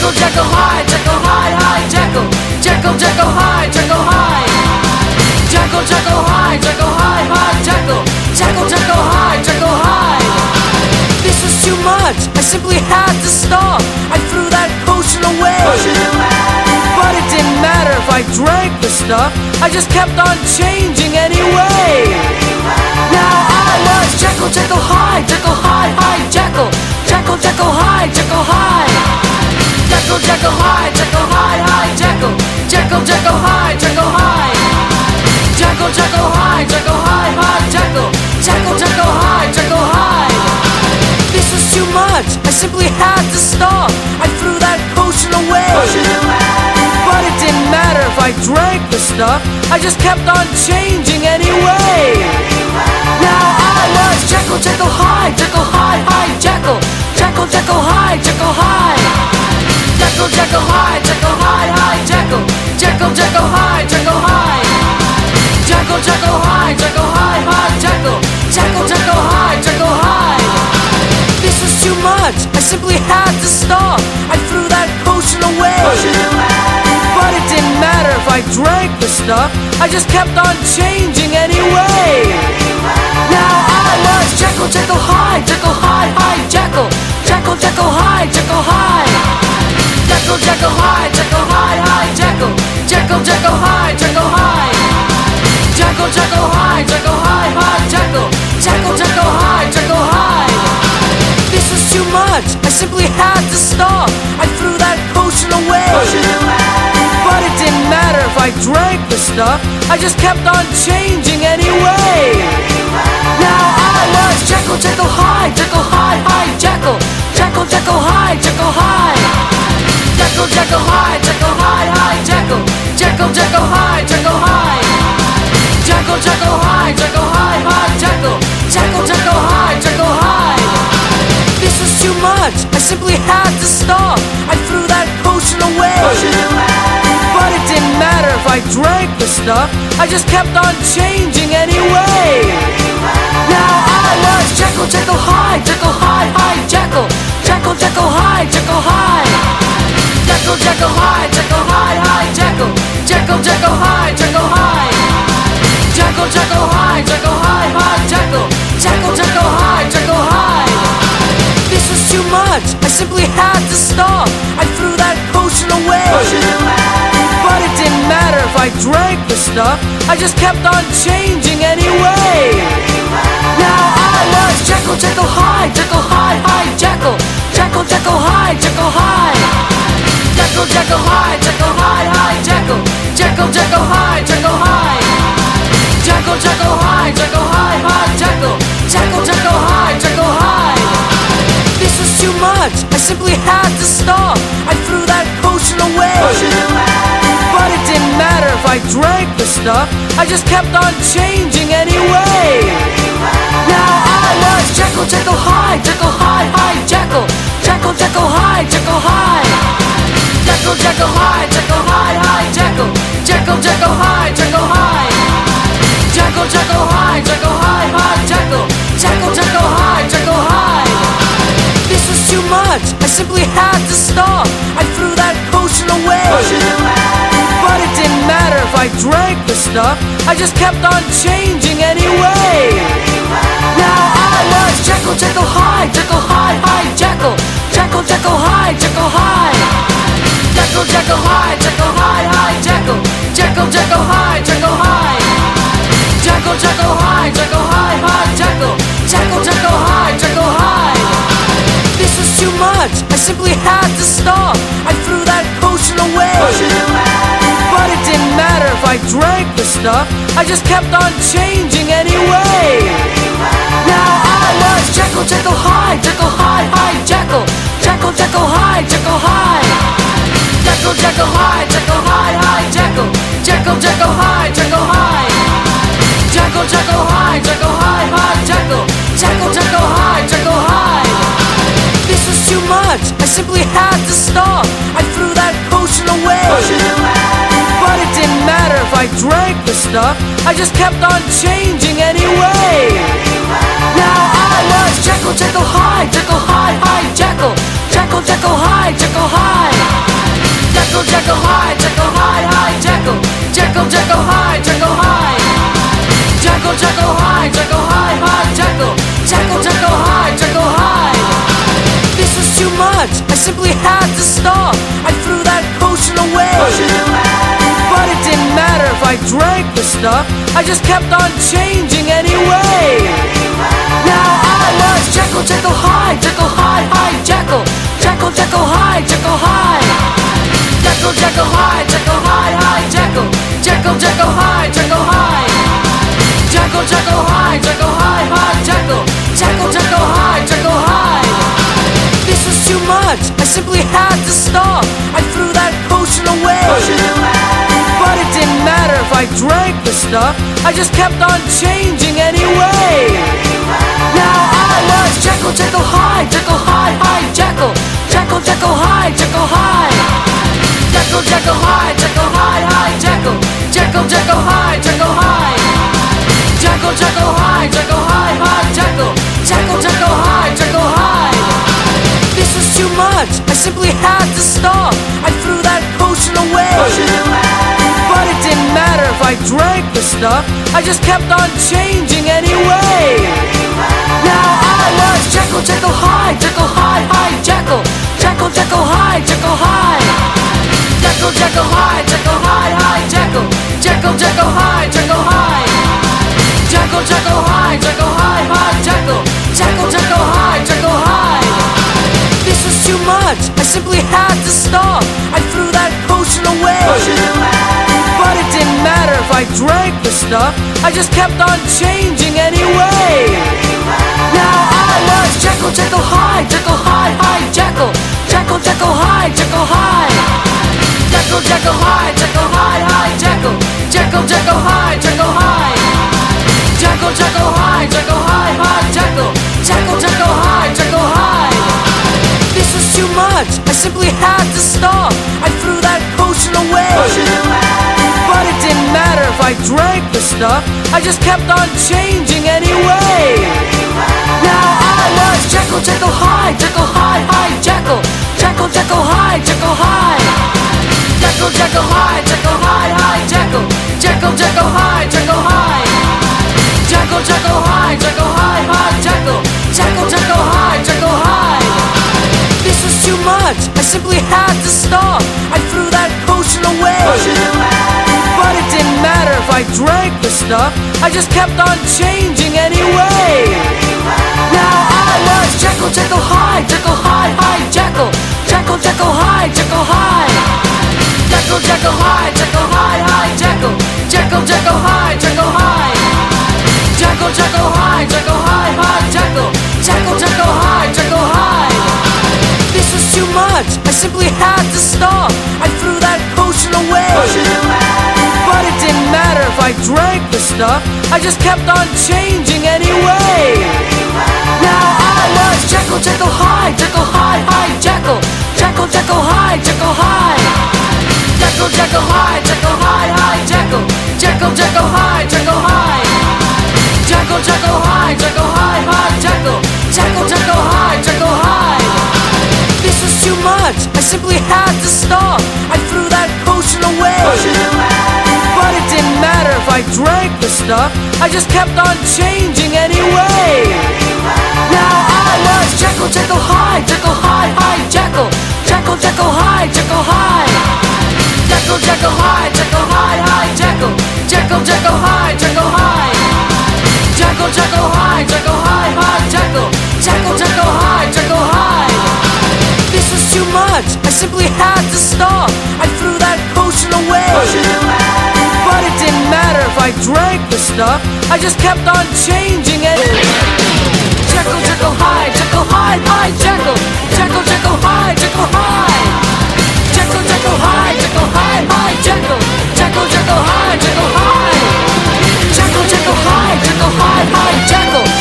Jekyll, Jekyll, Hyde, Jekyll, Hyde, Hyde, Jekyll, Jekyll, Jekyll, Hyde, Jekyll, Hyde. Jekyll, Jekyll, Hyde, Jekyll, Hyde, Hyde, Jekyll, Jekyll, Jekyll, Hyde, Jekyll, Hyde. This was too much. I simply had to stop. I threw that potion away. But it didn't matter if I drank the stuff. I just kept on changing anyway. Now I was Jekyll, Jekyll, Hyde, Jekyll, Hyde, Hyde, Jekyll, Jekyll, Jekyll, Hyde, Jekyll, Hyde. Jekyll, Jekyll, Hyde, Jekyll, Hyde, Hyde, Jekyll, Jekyll, Jekyll, Hyde, Jekyll, Hyde. Jekyll, Jekyll, Hyde, Jekyll, Hyde, Hyde, Jekyll, Jekyll, Jekyll, Hyde, Jekyll, Hyde. This was too much. I simply had to stop. I threw that potion away. But it didn't matter if I drank the stuff. I just kept on changing anyway. Now I was Jekyll, Jekyll, Jekyll, Jekyll, Hyde, Jekyll, Hyde, Hyde, Jekyll, Jekyll, Jekyll, Hyde, Jekyll, Hyde. This was too much. I simply had to stop. I threw that potion away. But it didn't matter if I drank the stuff. I just kept on changing anyway. Now I was Jekyll, Jekyll, Hyde, Jekyll, Hyde, Hyde, Jekyll, Jekyll, Jekyll, Hyde, Jekyll, Hyde. Jekyll, Jekyll, Hyde, Jekyll, Hyde, Jekyll, Jekyll, Simply had to stop. I threw that potion away. But it didn't matter if I drank the stuff. I just kept on changing anyway. Now I was Jekyll, Jekyll, Hyde, Jekyll, Hyde, Hyde, Jekyll, Jekyll, Jekyll, Hyde, Jekyll, Hyde. Jekyll, Jekyll, Hyde, Jekyll, Hyde, Hyde, Jekyll, Jekyll, Jekyll, Hyde, Jekyll, Hyde. Jekyll, Jekyll, Hyde, Jekyll, Hyde, simply had to stop. I threw that potion away. But it didn't matter if I drank the stuff. I just kept on changing anyway. Now I was Jekyll, Jekyll, Hyde, Jekyll, Hyde, Hyde, Jekyll, Jekyll, Jekyll, Hyde, much. I simply had to stop. I threw that potion away. But it didn't matter if I drank the stuff. I just kept on changing anyway. Now I was Jekyll, Jekyll, Hyde, Jekyll, Hyde, Hyde, Jekyll, Jekyll, Jekyll, Hyde, Jekyll, Hyde. Jekyll, Jekyll, Hyde, Jekyll, Hyde, Hyde, Jekyll, Jekyll, Jekyll, Hyde, Jekyll, Hyde. Away. But it didn't matter if I drank the stuff. I just kept on changing anyway. Now I was Jekyll, Jekyll, Hyde, Jekyll, Hyde, Hyde, Jekyll, Jekyll, Jekyll, Hyde, Jekyll, Hyde. Jekyll, Jekyll, Hyde, Jekyll, Hyde, Hyde, Jekyll, Jekyll, Jekyll, Hyde, Jekyll, Hyde. Jekyll, Jekyll, Hyde, Jekyll, Hyde, Hyde, Jekyll, Jekyll, Jekyll, Hyde, Jekyll, Hyde. This was too much. I simply stuff. I just kept on changing anyway. Now I was Jekyll, Jekyll, Hyde, Jekyll, Hyde, Hyde, Jekyll, Jekyll, Jekyll, Hyde, Jekyll, Hyde. Jekyll, Jekyll, Hyde, Jekyll, Hyde, Hyde, Jekyll, Jekyll, Jekyll, Hyde, Jekyll, Hyde. Jekyll, Jekyll, Hyde, Jekyll, Hyde, Hyde, Jekyll, Jekyll, Jekyll, Hyde, Jekyll, Hyde. This was too much. I simply had to stop. If I drank the stuff. I just kept on changing anyway. Now I was Jekyll, Jekyll, Hyde, Jekyll, Hyde, Hyde, Jekyll, Jekyll, Jekyll, Hyde, Jekyll, Hyde. Jekyll, Jekyll, Hyde, Jekyll, Hyde, Hyde, Jekyll, Jekyll, Jekyll, Hyde, Jekyll, Hyde. Jekyll, Jekyll, Hyde, Jekyll, Hyde, Hyde, Jekyll, Jekyll, Jekyll, Hyde, Jekyll, Hyde. This was too much. I simply had to stop. I threw that potion away drank the stuff, I just kept on changing anyway. Now I was Jekyll, Jekyll, high, Jekyll, high, high, Jekyll, Jekyll, Jekyll, high, Jekyll, high. Jekyll, Jekyll, high, Jekyll, high, high, Jekyll, Jekyll, Jekyll, high, Jekyll, high. Jekyll, Jekyll, high, Jekyll, high, high, Jekyll, Jekyll, Jekyll, high, Jekyll, high. This was too much. I simply had to stop. I threw that potion away. Potion away. I drank the stuff. I just kept on changing anyway. Now I was Jekyll, Jekyll, Hyde, Jekyll, Hyde, Hyde, Jekyll, Jekyll, Jekyll, Hyde, Jekyll, Hyde. Jekyll, Jekyll, Hyde, Jekyll, Hyde, Hyde, Jekyll, Jekyll, Jekyll, Hyde, Jekyll, Hyde. Jekyll, Jekyll, Hyde, Jekyll, Hyde, Hyde, Jekyll, Jekyll, Jekyll, Hyde, Jekyll, Hyde. This was too much. I simply had to stop. I drank the stuff. I just kept on changing anyway. Now I was Jekyll, Jekyll, Hyde, Jekyll, Hyde, Hyde, Jekyll, Jekyll, Jekyll, Hyde, Jekyll, Hyde. Jekyll, Jekyll, Hyde, Jekyll, Hyde, Hyde, Jekyll, Jekyll, Jekyll, Hyde, Jekyll, Hyde. Jekyll, Jekyll, Hyde, Jekyll, Hyde, Hyde, Jekyll, Jekyll, Jekyll, Hyde, Jekyll, Hyde. This was too much. I simply had to stop. I threw that potion away. But I drank the stuff. I just kept on changing anyway. Now I was Jekyll, Jekyll, Hyde, Jekyll, Hyde, Hyde, Jekyll, Jekyll, Jekyll, Hyde, Jekyll, Hyde. Jekyll, Jekyll, Hyde, Jekyll, Hyde, Hyde, Jekyll, Jekyll, Jekyll, Hyde, Jekyll, Hyde. Jekyll, Jekyll, Hyde, Jekyll, Hyde, Hyde, Jekyll, Jekyll, Jekyll, Hyde, Jekyll, Hyde. This was too much. I simply had to stop. I threw that potion away. But I drank the stuff. I just kept on changing anyway. Now I was Jekyll, Jekyll, Hyde, Jekyll, Hyde, Hyde, Jekyll, Jekyll, Jekyll, Hyde, Jekyll, Hyde. Jekyll, Jekyll, Hyde, Jekyll, Hyde, Hyde, Jekyll, Jekyll, Jekyll, Hyde, Jekyll, Hyde. Jekyll, Jekyll, Hyde, Jekyll, Hyde, Hyde, Jekyll, Jekyll, Jekyll, Hyde, Jekyll, Hyde. This was too much. I simply had drank the stuff. I just kept on changing anyway. Now I was Jekyll, Jekyll, Hyde, Jekyll, Hyde, Hyde, Jekyll, Jekyll, Jekyll, Hyde, Jekyll, Hyde. Jekyll, Jekyll, Hyde, Jekyll, Hyde, Hyde, Jekyll, Jekyll, Jekyll, Hyde, Jekyll, Hyde. Jekyll, Jekyll, Hyde, Jekyll, Hyde, Hyde, Jekyll, Jekyll, Jekyll, Hyde, Jekyll, Hyde. This was too much. I simply had to stop. I threw that potion away. I drank the stuff. I just kept on changing anyway. Now I was Jekyll, Jekyll, Hyde, Jekyll, Hyde, Hyde, Jekyll, Jekyll, Jekyll, Hyde, Jekyll, Hyde. Jekyll, Jekyll, Hyde, Jekyll, Hyde, Hyde, Jekyll, Jekyll, Jekyll, Hyde, Jekyll, Hyde. Jekyll, Jekyll, Hyde, Jekyll, Hyde, Hyde, Jekyll, Jekyll, Jekyll, Hyde, Jekyll, Hyde. This was too much. I simply had to stop. I threw that potion away. But I drank the stuff. I just kept on changing anyway. Now I was Jekyll, Jekyll, Hyde, Jekyll, Hyde, Hyde, Jekyll, Jekyll, Jekyll, Hyde, Jekyll, Hyde. Jekyll, Jekyll, Hyde, Jekyll, Hyde, Hyde, Jekyll, Jekyll, Jekyll, Hyde, Jekyll, Hyde. Jekyll, Jekyll, Hyde, Jekyll, Hyde, Hyde, Jekyll, Jekyll, Jekyll, Hyde, Jekyll, Hyde. This was too much. I simply had to stop. I threw that potion away. But it didn't matter if I drank the stuff. I just kept on changing anyway. Now I was Jekyll, Jekyll, Hyde, Jekyll, Hyde, Hyde, Jekyll, Jekyll, Jekyll, Hyde, Jekyll, Hyde. Jekyll, Jekyll, Hyde, Jekyll, Hyde, Hyde, Jekyll, Jekyll, Jekyll, Hyde, Jekyll, Hyde. Jekyll, Jekyll, Hyde, Jekyll, Hyde, Hyde, Jekyll, Jekyll, Jekyll, Hyde, Jekyll, Hyde. This was too much. I simply had to stop. I threw that potion away. But it didn't matter if I drank the stuff, I just kept on changing it. Jekyll, Jekyll, high, Jekyll, high, high, Jekyll. Jekyll, Jekyll, high, Jekyll, high. Jekyll, Jekyll, high, Jekyll, high, high, Jekyll. Jekyll, Jekyll, high, Jekyll, high. Jekyll, Jekyll, high, Jekyll, high, Jekyll.